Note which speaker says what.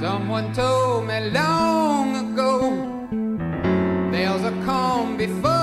Speaker 1: Someone told me long ago there's a calm before